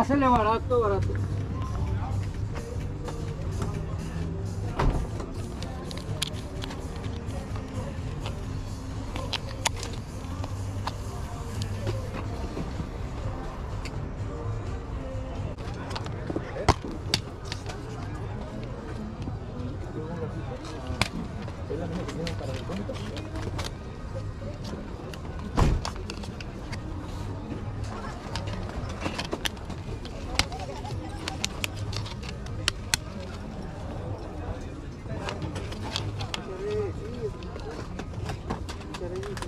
Pásale barato, barato.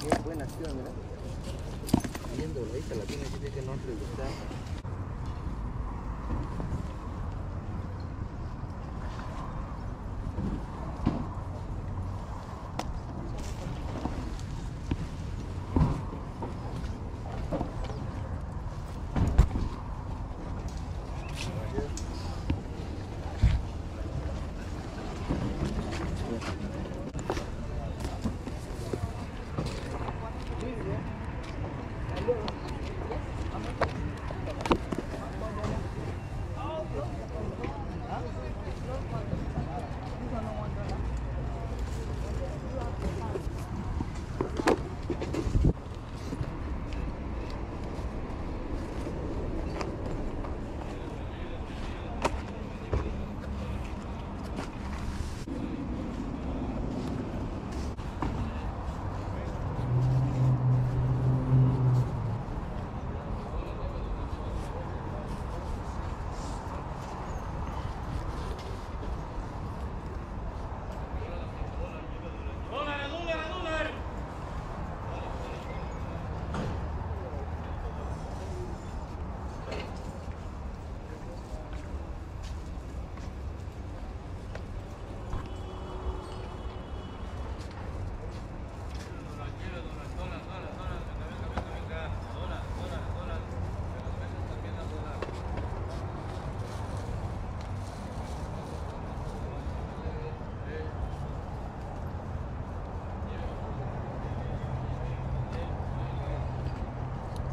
Qué buena acción, ¿eh? ¿verdad? Viendo la hija, la tiene que no le gusta.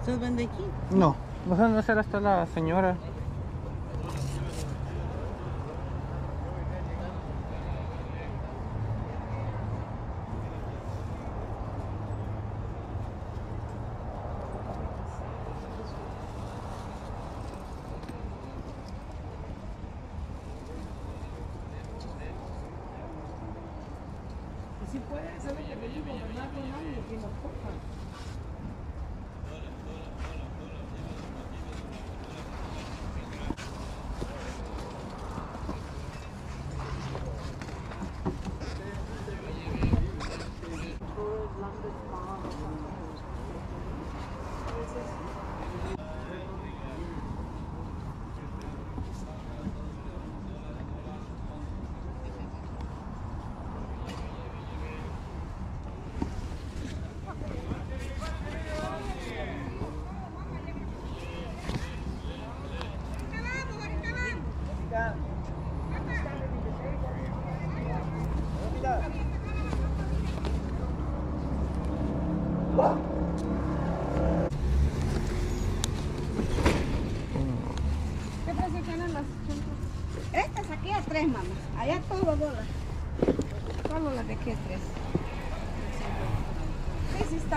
¿Usted vende aquí? No, no sé dónde será hasta la señora. Si puede, ¿sabe que venir con Bernardo Hernández? Que nos coja. ¿Qué precio tienen las chanclas? Estas aquí a tres, mamá. Allá todo dólar. Solo las de aquí a tres.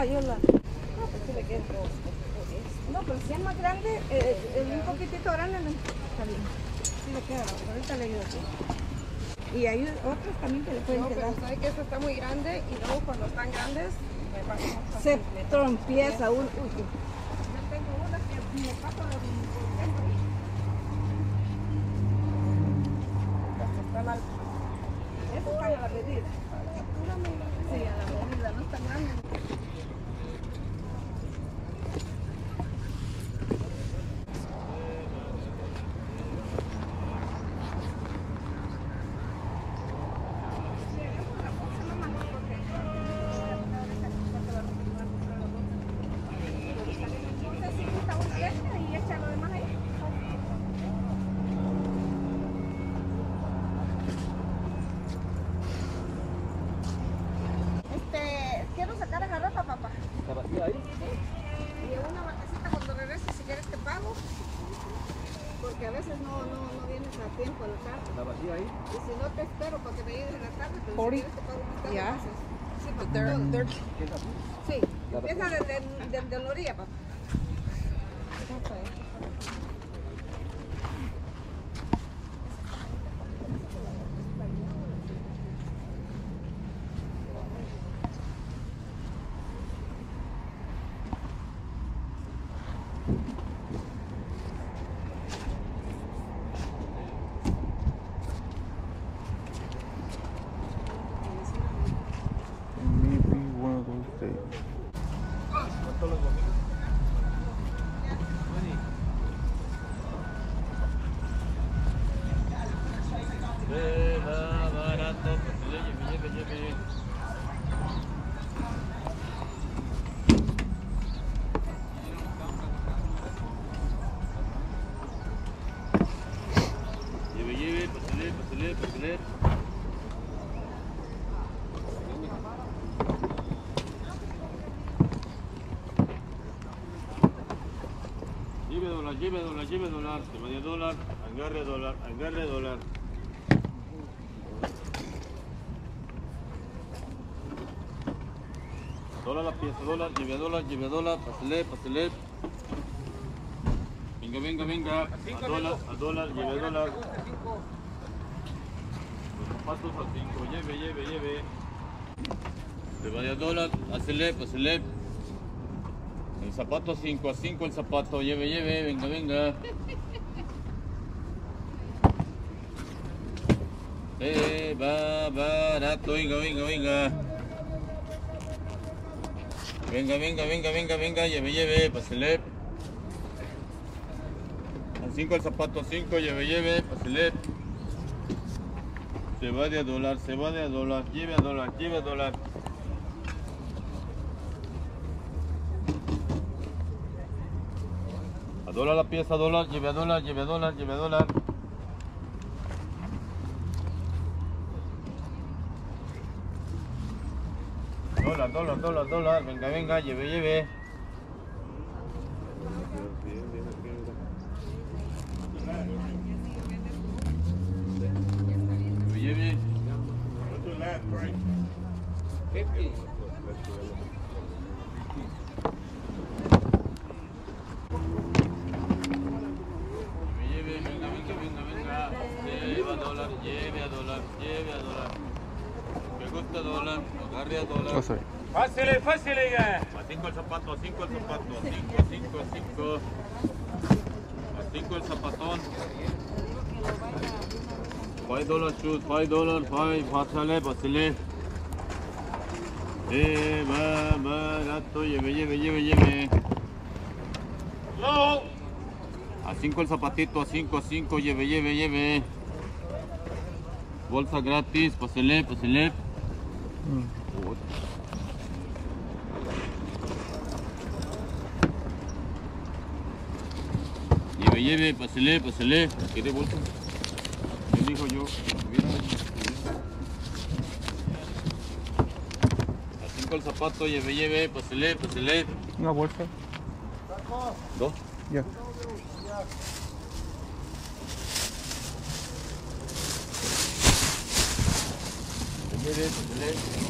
Yo la... No, pues sí le quedan dos. No, pero si es más grande, eh, eh, un poquitito grande, no. está bien. Sí le queda, ahorita le ayudo. Y hay otros también que le pueden No, quedar. pero sabe que esto está muy grande y luego cuando están grandes me pasa Se trompieza un... Uy, orilla, papá. Maybe Lleve dólar, lleve dólar, se vaya dólar, agarre dólar, agarre dólar. Dólar la pieza, dólar, lleve dólar, lleve dólar, pásale, pásale. Venga, venga, venga, a dólar, a dólar, lleve dólar. Los zapatos a 5, lleve, lleve, lleve. Se vaya dólar, pásale, pásale. El zapato 5 a 5 el zapato, lleve, lleve, venga, venga. Eh, va barato, venga, venga, venga. Venga, venga, venga, venga, venga, lleve, lleve, pásele. A 5 el zapato, 5, lleve, lleve, pásele. Se va de a dólar, se va de a dólar, lleve a dólar, lleve a dólar. A dólar la pieza, dólar, lleve a dólar, lleve a dólar, lleve a dólar. Dólar, dólar, dólar, dólar. Venga, venga, lleve, lleve. Lleve, lleve. 50. Fácil, fácil, A 5 el zapato, a 5 el zapato. A 5, 5, 5. A 5 el zapatón. 5 dólares shoes, 5 dólares, 5. Pásale, pásale. Eh, va, barato, lleve, lleve, lleve, lleve. No. A 5 el zapatito, a 5, a 5, lleve, lleve, lleve. Bolsa gratis, pásale, pásale. me lleve, pásele, pásele. ¿Quiere bolsa? ¿Qué dijo yo? Así con el zapato, lleve, lleve, pásele, pásele. Una bolsa. ¿Dos? Ya. Yeah. Lleve, pásele.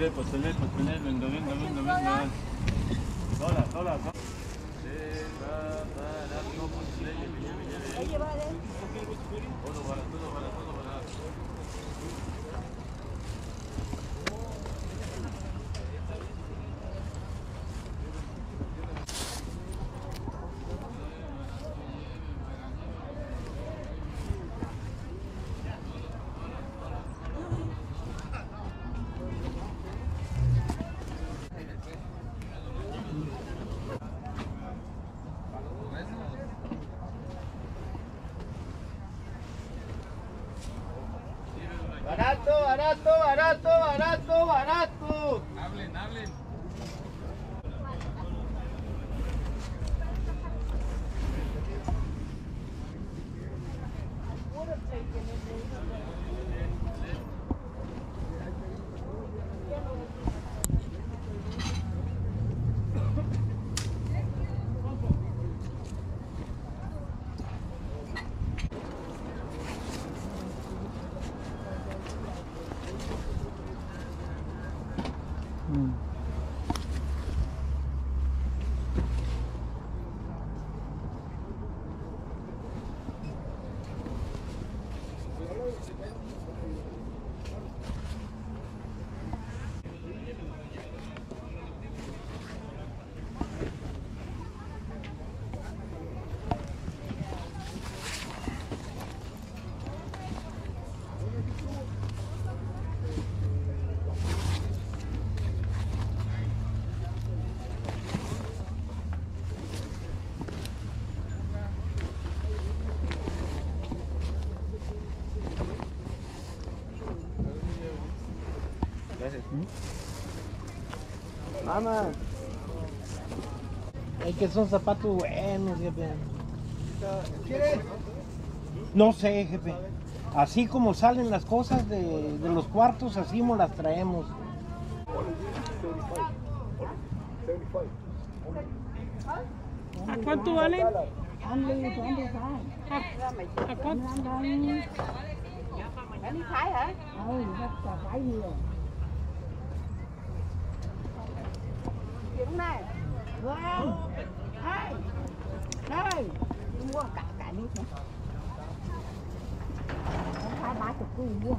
Посели, посели, посели, вендовин, вендовин. Barato, barato, barato, barato, barato. Mm. Mamá. Es que son zapatos buenos, jefe. No sé, jefe. Así como salen las cosas de, de los cuartos, así nos las traemos. ¿A cuánto valen? ¿A, a cuánto? Chuyện này. Vâng. Đây. Đây. Mua cả cả đi thôi. Hai ba chục củ mua.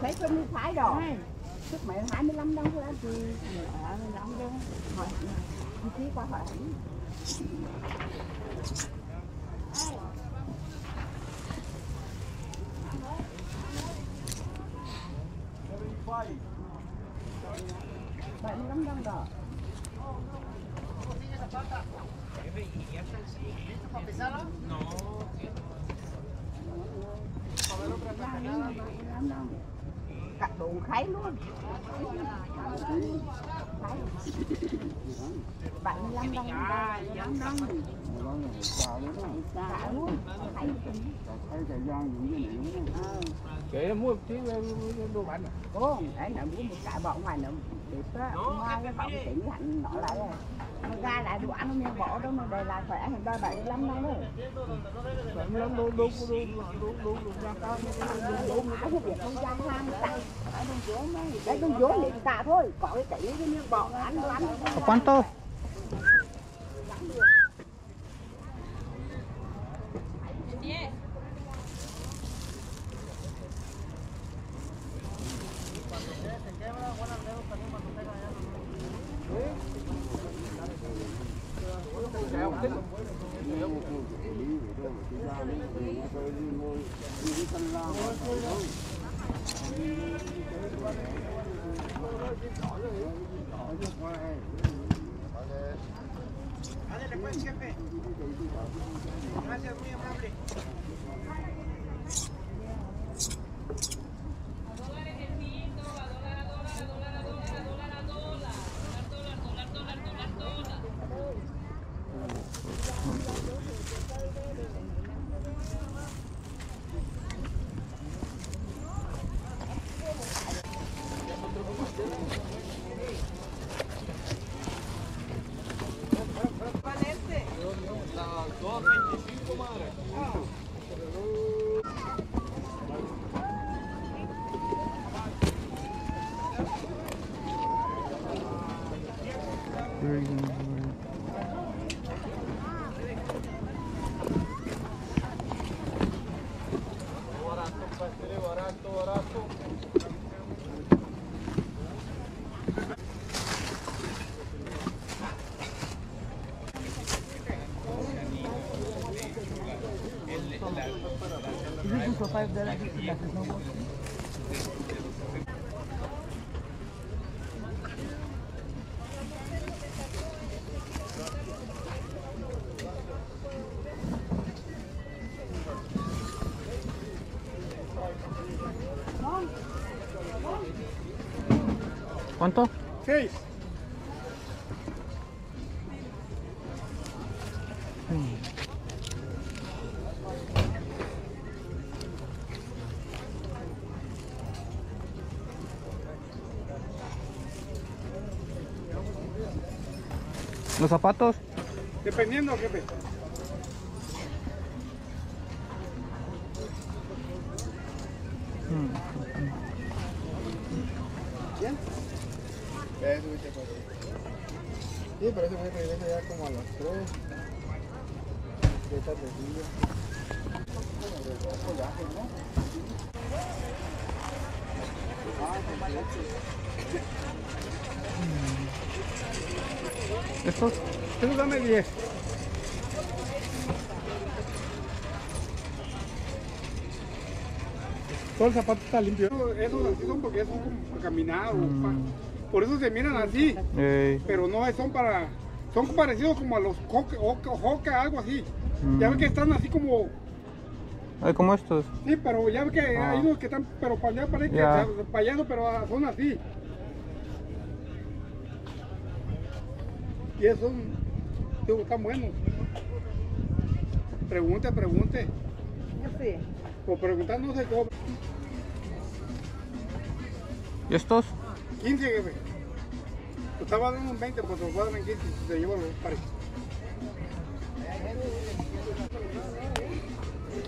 Thấy có như thái rồi. Sức mẹ 25 đồng thôi anh chị. Ở 25 đồng. Hỏi chi phí qua hỏi. Mươi lăm đồng đó. Cả đồ kháy luôn. Kháy. Bảy mươi lăm đồng. Bảy mươi lăm đồng. Cả luôn. Kháy. Thấy thời gian những cái này đúng không? Ờ. Kệ em mua một tí đồ bán à? Ủa, đấy là muốn một cái bỏ ngoài nó đẹp á, ngoài cái cái tỉnh hạnh nó lại. Nó ra lại đồ ăn nó miếng bỏ đó nó để lại khỏe hơn đôi bảy lắm đâu đấy. Lắm lắm đúng đúng đúng đúng đúng đúng ra cao Đúng, cái việc không gian ham mấy, đấy đông chúa thì cả thôi, có cái tỉnh cái miếng bỏ ăn đồ ăn. ¿A cuánto? Tomara. Ah. ¿Cuánto? Seis. ¿Los zapatos? Dependiendo, jefe. Pues. Sí, pero ese güey regresa ya como a las 3 de tardecilla. Ah, ¿Estos? Tú dame 10. Todo el zapato está limpio. Esos así son porque son como para caminar o pa- Por eso se miran así. Eh, Pero no son para... Son parecidos como a los coca, oca- joca, algo así. Ya ves que están así como... ay, como estos. Sí, pero ya ves que Ah. hay unos que están... Pero para allá parece que payaso, pero ah, son así. Y esos son... digo, están buenos. Pregunte, pregunte. Sí. Por preguntar no se cobra. ¿Y estos? 15, jefe. Estaba dando un 20, pues los en 15 si se llevan los pares.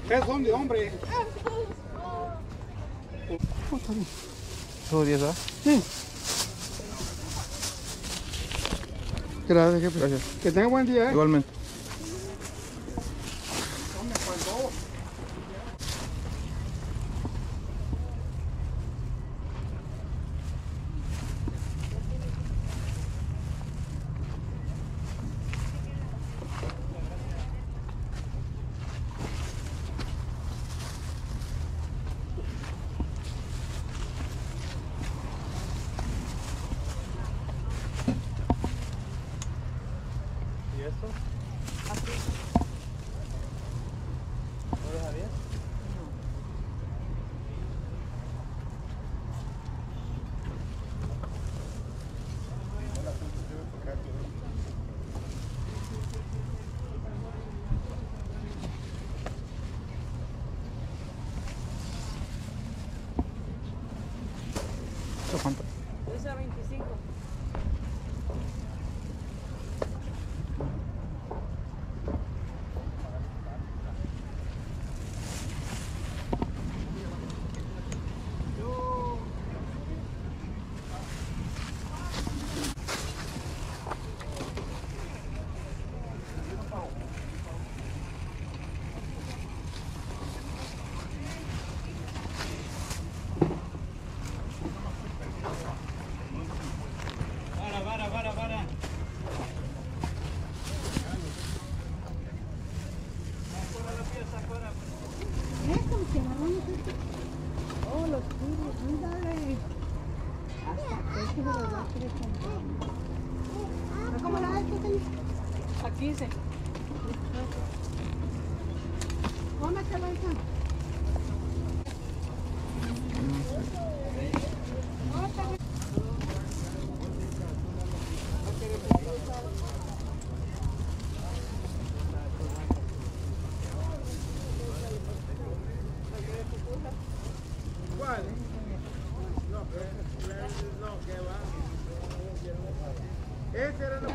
Ustedes son de hombre. ¿Todo 10, ¿verdad? Gracias, jefe. Gracias. Que tenga buen día, ¿eh? Igualmente. Esa era la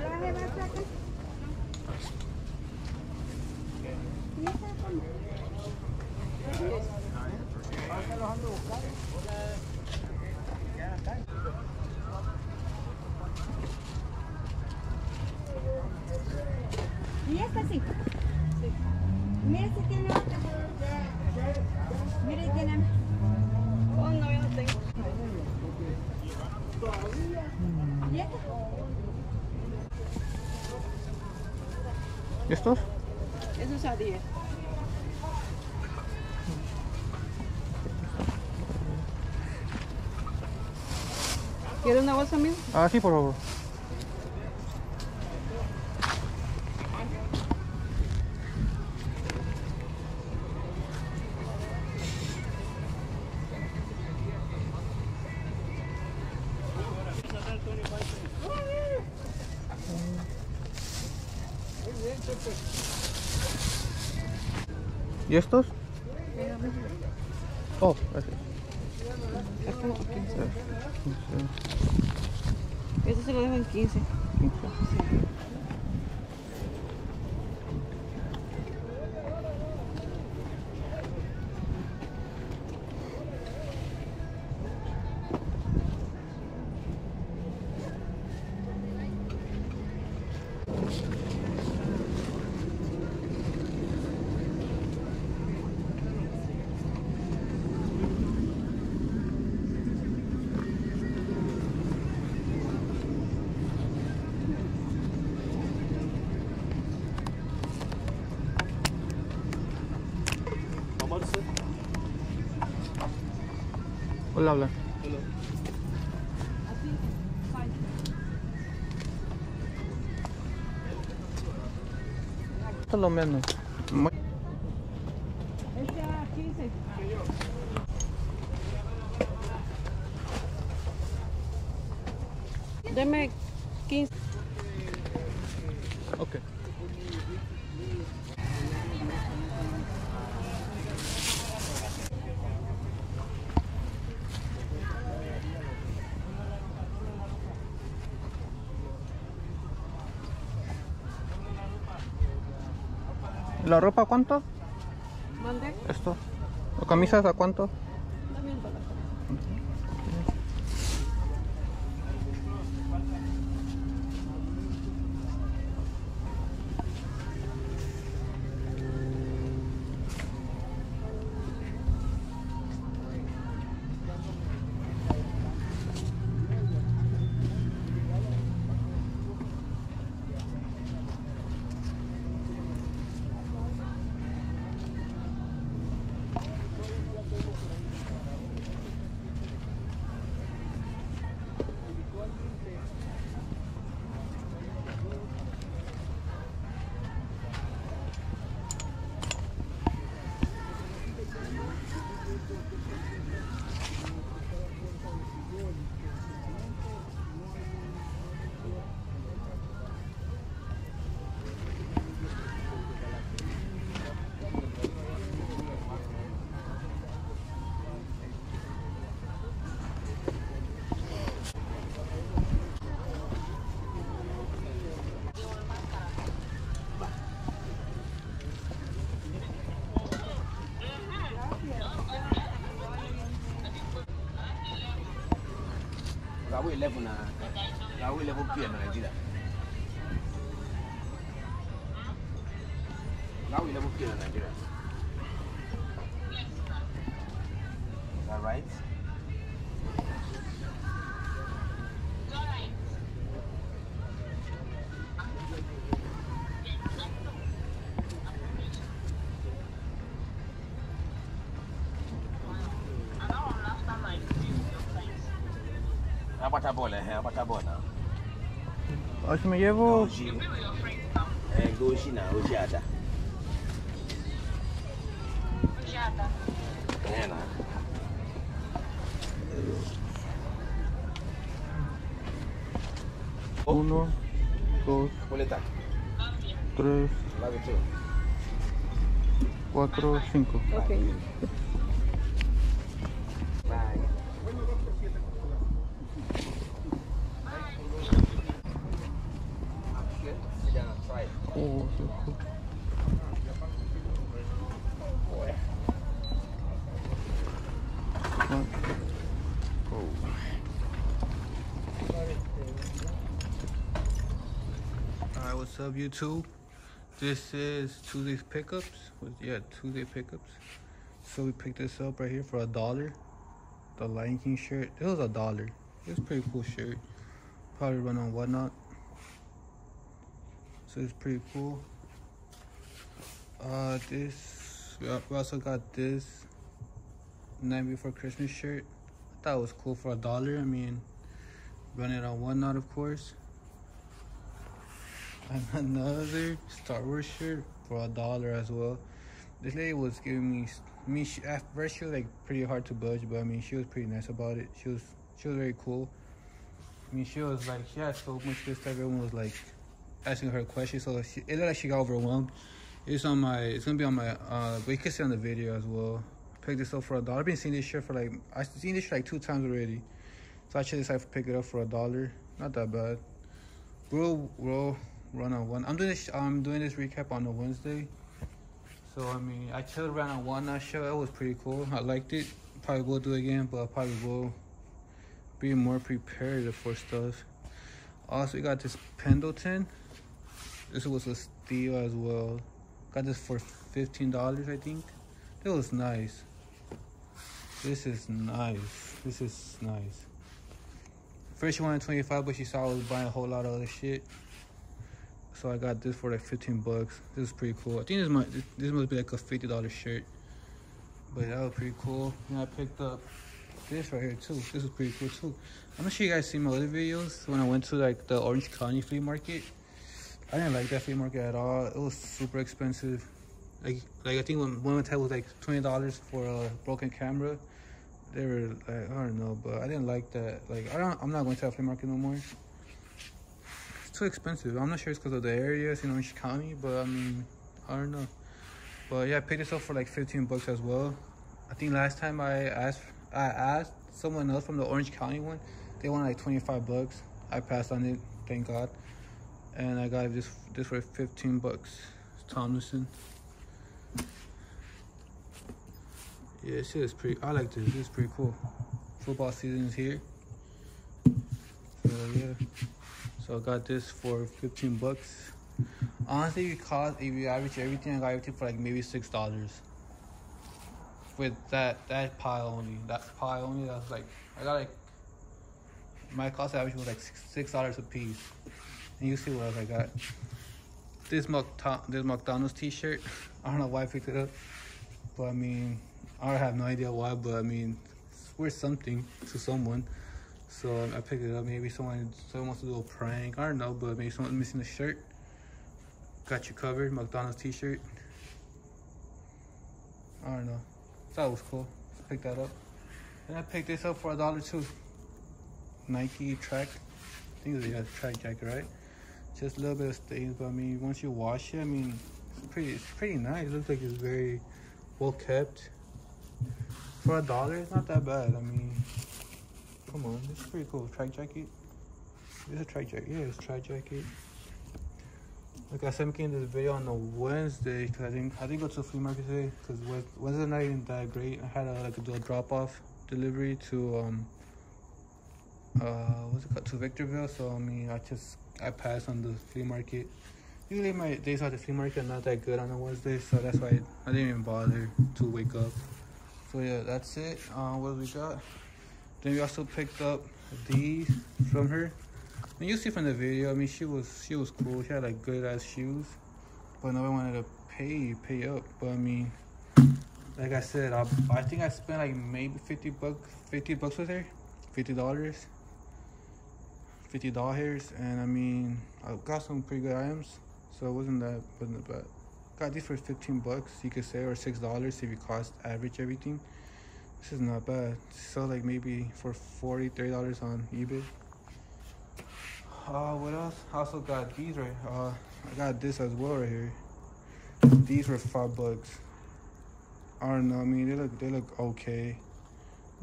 estos? Eso es a 10. ¿Quieres una bolsa, amigo? Ah, sí, por favor. ¿Y estos? Oh, gracias. Eso se lo dejo en 15. Hola, lo menos. ¿La ropa cuánto? ¿Mande? Esto. ¿La camisas a cuánto? Yahoo 11 na Yahoo 11 pia na Nigeria. Yahoo 11 pia na Nigeria. Batabona, é a Batabona. Hoje me llevo... Hoje... É, hoje não, hoje é ada. Hoje. É, é não. Né? Uno, dos, três, quatro, cinco. Alright, what's up YouTube? This is Tuesday's pickups. Yeah, Tuesday pickups. So we picked this up right here for a dollar. The Lion King shirt. It was a dollar. It's pretty cool shirt. Probably run on whatnot. So it's pretty cool. Uh, this we also got this night before Christmas shirt. I thought it was cool for a dollar. I mean, run it on Whatnot, of course. And another Star Wars shirt for a dollar as well. This lady was giving me. Mean, she, at first she was like pretty hard to budge, but I mean, she was pretty nice about it. She was she was very cool. I mean, she was like she had so much good stuff. Everyone was like asking her questions, so she, it looked like she got overwhelmed. It's on my, it's gonna be on my, uh, but you can see on the video as well. Picked this up for a dollar. I've been seeing this shirt for like, I've seen this shirt like two times already. So I actually decided to pick it up for a dollar. Not that bad. We'll, run on one. I'm doing this, I'm doing this recap on a Wednesday. So I mean, I chilled around on one night show. That was pretty cool. I liked it. Probably will do it again, but I probably will be more prepared for stuff. Also, we got this Pendleton. This was a steal as well. Got this for fifteen dollars, I think. It was nice. This is nice. This is nice. First she wanted twenty five, but she saw I was buying a whole lot of other shit. So I got this for like fifteen bucks. This is pretty cool. I think this might this must be like a fifty dollar shirt. But that was pretty cool. And I picked up this right here too. This is pretty cool too. I'm not sure you guys see my other videos when I went to like the Orange County flea market. I didn't like that flea market at all. It was super expensive. Like, like I think when one time was like twenty dollars for a broken camera. They were like, I don't know, but I didn't like that. Like, I don't, I'm not going to that flea market no more. It's too expensive. I'm not sure it's because of the areas you know, in County, but I mean, I don't know. But yeah, I picked this up for like 15 bucks as well. I think last time I asked, I asked someone else from the Orange County one, they wanted like 25 bucks. I passed on it, thank God. And I got this this for 15 bucks. It's Tomlinson. Yeah, shit is pretty. I like this. This is pretty cool. Football season is here. So yeah. So I got this for 15 bucks. Honestly, if you cost if you average everything, I got everything for like maybe six dollars. With that that pile only, that pile only, that's like I got like my cost average was like six dollars a piece. And you see what else I got. This Mc this McDonald's T-shirt. I don't know why I picked it up, but I mean I have no idea why, but I mean it's worth something to someone. So I picked it up. Maybe someone someone wants to do a prank. I don't know, but maybe someone's missing a shirt. Got you covered, McDonald's t-shirt. I don't know. That was cool. Pick that up. And I picked this up for a dollar too. Nike track. I think it's a track jacket, right? Just a little bit of stains, but I mean, once you wash it, I mean, it's pretty, it's pretty nice. It looks like it's very well kept. For a dollar, it's not that bad. I mean, come on, this is pretty cool. Track jacket. It's a track jacket. Yeah, it's a track jacket. Like I said, I'm making this video on a Wednesday because I didn't I didn't go to the flea market today because Wednesday night isn't that great. I had a, like a do a drop off delivery to um uh, what's it called, to Victorville. So I mean, I just I passed on the flea market. Usually my days at the flea market are not that good on a Wednesday, so that's why I didn't even bother to wake up. So yeah, that's it. Uh, what we got? Then we also picked up these from her. And you see from the video, I mean, she was she was cool. She had like good ass shoes, but no one wanted to pay pay up. But I mean, like I said, I, I think I spent like maybe 50 bucks 50 bucks with her, 50 dollars, 50 dollars, and I mean, I got some pretty good items, so it wasn't that wasn't bad. Got these for 15 bucks, you could say, or six dollars if you cost average everything. This is not bad. So like maybe for $43 on eBay. Uh, what else? I also got these right. Uh, I got this as well right here. These were five bucks. I don't know. I mean, they look they look okay,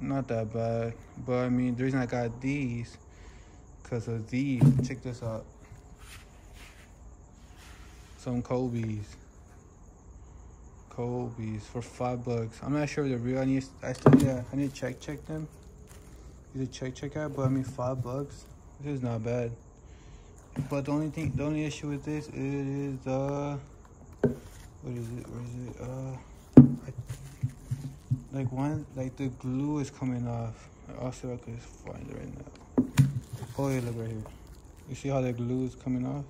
not that bad. But I mean, the reason I got these, cause of these. Check this out. Some Kobe's. Kobe's for five bucks. I'm not sure if they're real. I need I still yeah I need to check check them. Need to check check out. But I mean, five bucks. This is not bad. But the only thing, the only issue with this is the, uh, what is it? Where is it? Uh, I, like one, like the glue is coming off. I'll see if I can find it right now. Oh yeah, look right here. You see how the glue is coming off?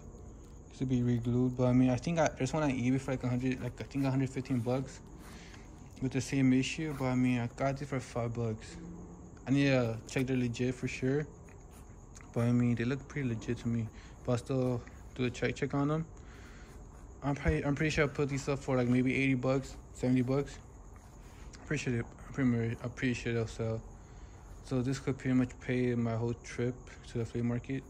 This to be re-glued, but I mean, I think I, there's one on eBay for like 100, like I think 115 bucks with the same issue. But I mean, I got it for five bucks. I need to check they're legit for sure. But I mean, they look pretty legit to me. But I'll still do a check check on them. I'm pretty, I'm pretty sure I put these up for like maybe 80 bucks, 70 bucks. Pretty sure, they, I'm pretty, they'll sell. So this could pretty much pay my whole trip to the flea market.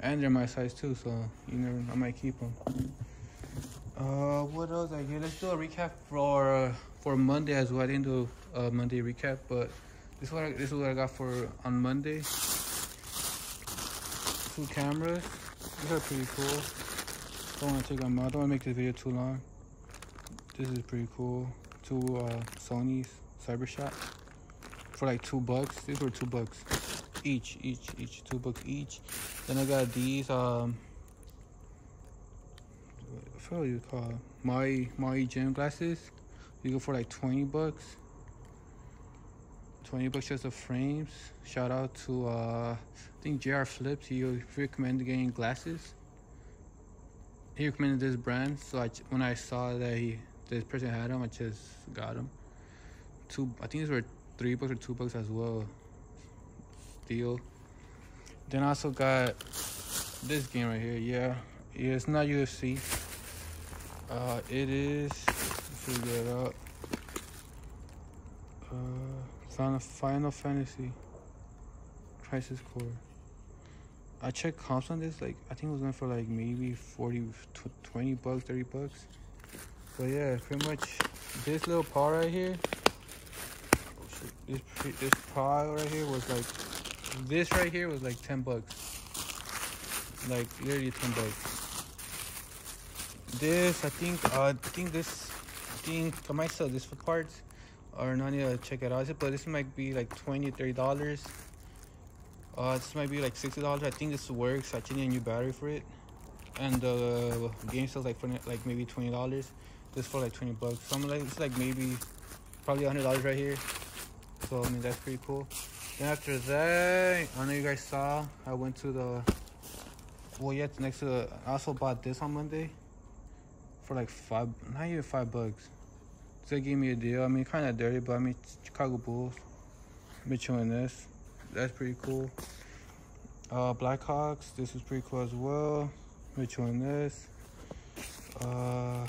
And they're my size too, so you know I might keep them. Uh, what else I get? Let's do a recap for uh, for Monday as well. I didn't do a Monday recap, but this is what I, this is what I got for on Monday two cameras. These are pretty cool. Don't want to take them out. Don't want to make this video too long. This is pretty cool. Two uh, Sony's Cybershot for like two bucks. These were two bucks each, each, each, two bucks each. Then I got these. Um, I forgot what you call my my gym glasses. You go for like 20 bucks. 20 bucks just the frames. Shout out to uh, I think JR Flips. He recommended getting glasses. He recommended this brand, so I, when I saw that he this person had them, I just got them. Two, I think these were three bucks or two bucks as well. Deal. Then I also got this game right here. Yeah, yeah it's not UFC. Uh, it is. Figure it out. Uh, Final, Final Fantasy Crisis Core. I checked comps on this, like, I think it was going for like maybe 40, 20 bucks, 30 bucks. But yeah, pretty much this little paw right here, this, this paw right here was like, this right here was like 10 bucks. Like, literally 10 bucks. This, I think, uh, I think this, I think I sell this for parts. Or not need to check it out. But this might be like 20 30 dollars. Uh this might be like 60 dollars. I think this works. I need a new battery for it. And the uh, game sells like for like maybe 20 dollars. This for like 20 bucks. So i'm like it's like maybe probably 100 dollars right here so i mean that's pretty cool then after that i know you guys saw i went to the well yeah next to the, i also bought this on monday for like five not even five bucks they gave me a deal. I mean, kind of dirty, but I mean, Chicago Bulls. Been chewing this. That's pretty cool. Uh, Blackhawks. This is pretty cool as well. Been chewing this. Uh,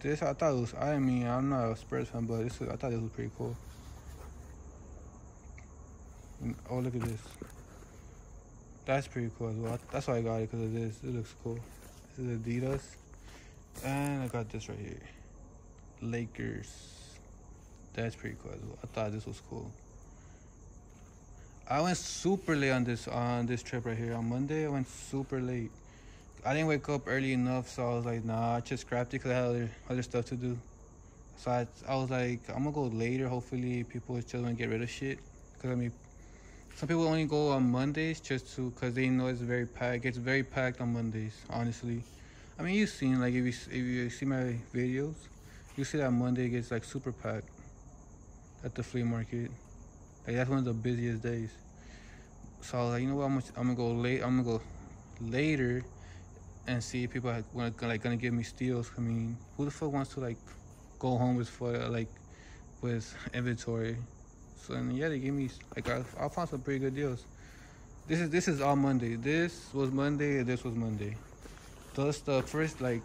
this I thought it was. I mean, I'm not a Spurs fan, but this I thought this was pretty cool. Oh, look at this. That's pretty cool as well. That's why I got it because of this. It looks cool. This is Adidas, and I got this right here. Lakers. That's pretty cool as well. I thought this was cool. I went super late on this on this trip right here. On Monday, I went super late. I didn't wake up early enough, so I was like, nah, I just scrapped it because I had other, other stuff to do. So I, I was like, I'm gonna go later. Hopefully, people still gonna get rid of shit. Cause I mean, some people only go on Mondays just to because they know it's very packed. It's very packed on Mondays, honestly. I mean, you've seen like if you if you see my videos, you see that Monday gets like super packed at the flea market. Like that's one of the busiest days. So I was like, you know what? I'm gonna, I'm gonna go late. I'm gonna go later and see if people are gonna, like gonna give me steals. I mean, who the fuck wants to like go home with like with inventory? So and yeah, they gave me like I, I found some pretty good deals. This is this is all Monday. This was Monday. and This was Monday. Thus the first like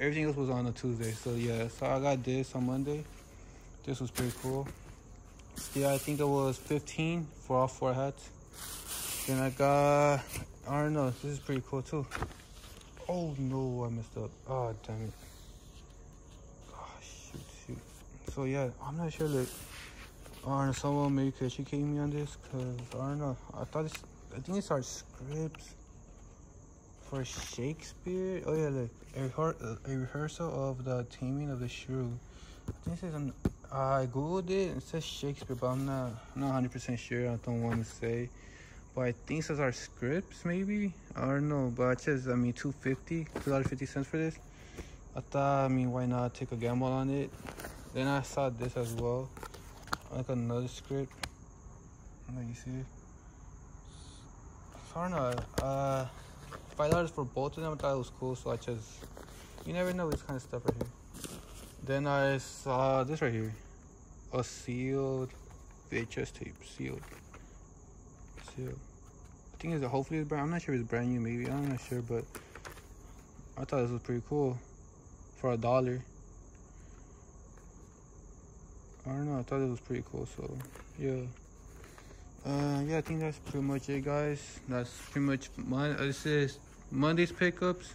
everything else was on a Tuesday. So yeah, so I got this on Monday. This was pretty cool. Yeah, I think it was 15 for all four hats. Then I got I don't know. This is pretty cool too. Oh no, I messed up. Ah, oh damn it. Oh shoot, shoot. So yeah, I'm not sure like Know, someone maybe could educate me on this because I don't know. I thought this, I think these are scripts for Shakespeare. Oh yeah, like a, a rehearsal of the taming of the shrew. I think it says I googled it. It says Shakespeare, but I'm not not 100 percent sure. I don't want to say, but I think these are scripts maybe. I don't know, but it says I mean 250, two dollars fifty cents for this. I thought I mean why not take a gamble on it. Then I saw this as well like another script. Let you see. I don't know. Uh, five dollars for both of them. I thought it was cool, so I just. You never know this kind of stuff right here. Then I saw this right here, a sealed VHS tape, sealed, sealed. I think it's a hopefully it's brand. I'm not sure if it's brand new. Maybe I'm not sure, but I thought this was pretty cool for a dollar. I don't know. I thought it was pretty cool. So yeah. Uh, yeah, I think that's pretty much it, guys. That's pretty much my. Uh, this is Monday's pickups,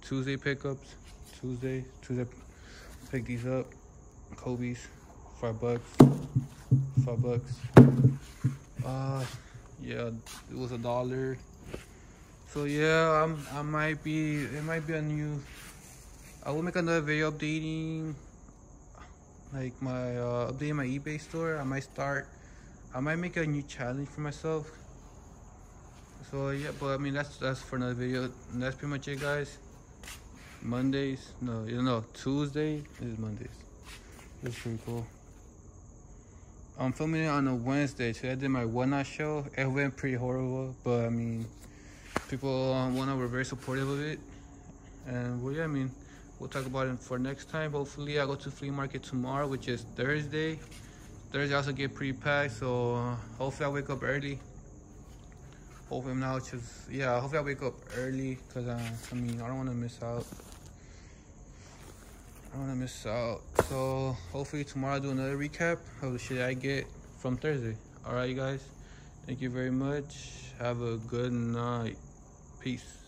Tuesday pickups, Tuesday, Tuesday. Pick these up. Kobe's, five bucks, five bucks. Uh, yeah, it was a dollar. So yeah, I'm. I might be. It might be a new. I will make another video updating like my uh, updating my eBay store. I might start. I might make a new challenge for myself. So yeah, but I mean that's that's for another video. And that's pretty much it, guys. Mondays, no, you know, Tuesday is Mondays. It's pretty cool. I'm filming it on a Wednesday. Today I did my Whatnot show. It went pretty horrible, but I mean, people on Whatnot were very supportive of it. And well, yeah, I mean, we'll talk about it for next time. Hopefully, I go to flea market tomorrow, which is Thursday. Thursday also get pre-packed so uh, hopefully I wake up early. Hopefully now it's just yeah. Hopefully I wake up early because uh, I mean I don't want to miss out. I don't want to miss out. So hopefully tomorrow I'll do another recap of the shit I get from Thursday. All right, you guys. Thank you very much. Have a good night. Peace.